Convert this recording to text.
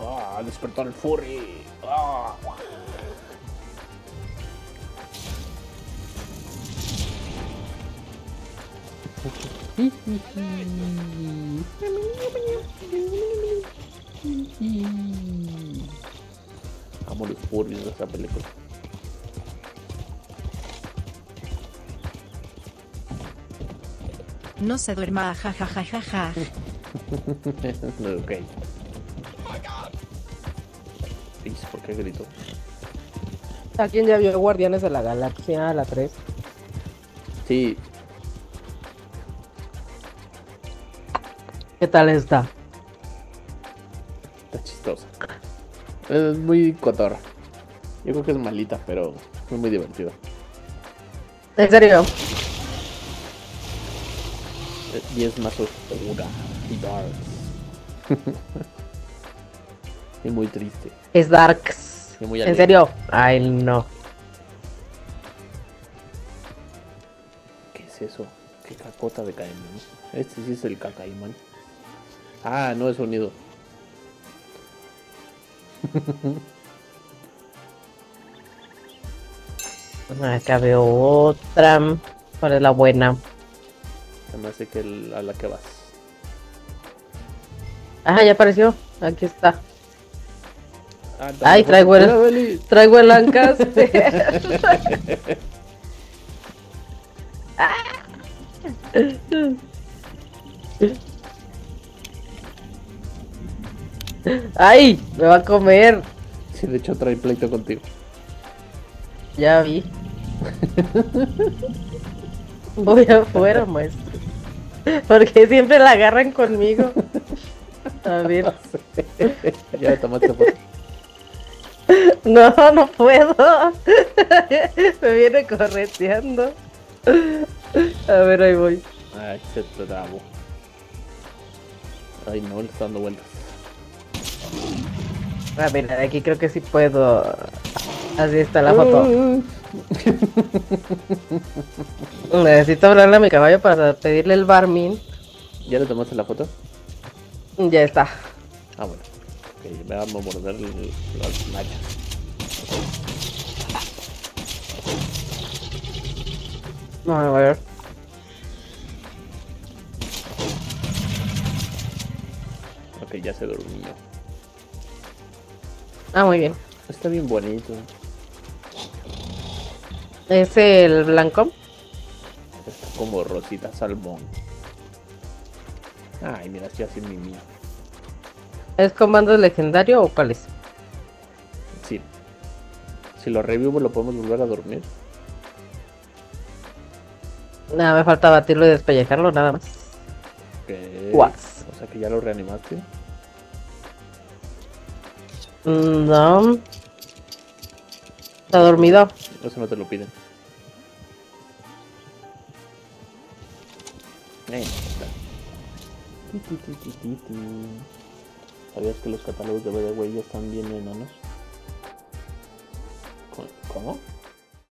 Ah, despertó el furry. Ah. Amo los furries de esta película. No se duerma, jajajajaja. ok. Is, ¿Por qué grito? ¿A quién ya vio Guardianes de la Galaxia, la 3? Sí, ¿Qué tal está? está chistosa. Es muy cotorra. Yo creo que es malita, pero es muy divertida. ¿En serio? Eh, Y es más oscura y dark. y muy triste. Es Darks. Y muy ¿En serio? Ay, no. ¿Qué es eso? ¿Qué cacota de caimán? Este sí es el cacaimán. Ah, no es sonido. Acá veo otra. ¿Cuál es la buena? Se me hace que el- a la que vas. Ah, ya apareció. Aquí está. Ah, Ay, traigo el-. Traigo el Lancaster. ¡Ay! Me va a comer. Sí, de hecho trae pleito contigo. Ya vi. Voy afuera, maestro. Porque siempre la agarran conmigo. A ver. ya tomaste foto. No, no puedo. Me viene correteando. A ver, ahí voy. Ay, se trabó. Ay, no, le está dando vueltas. A ver, aquí creo que sí puedo. Así está la foto. Necesito hablarle a mi caballo para pedirle el barmin. ¿Ya le tomaste la foto? Ya está. Ah, bueno. Ok, me vamos a morder el- las nachas. No, a ver. Ok, ya se durmió. Ah, muy bien. Está bien bonito. ¿Es el blanco? Está como rosita salmón. Ay, mira, estoy haciendo mi mío. ¿Es comando legendario o cuál es? Sí. Si lo revivo, ¿lo podemos volver a dormir? Nada, me falta batirlo y despellejarlo, nada más. Ok. Guas. O sea que ya lo reanimaste. Mm, No. Está dormido. Eso no te lo piden. ¿Sabías que los catálogos de BD ya están bien enanos? ¿Cómo?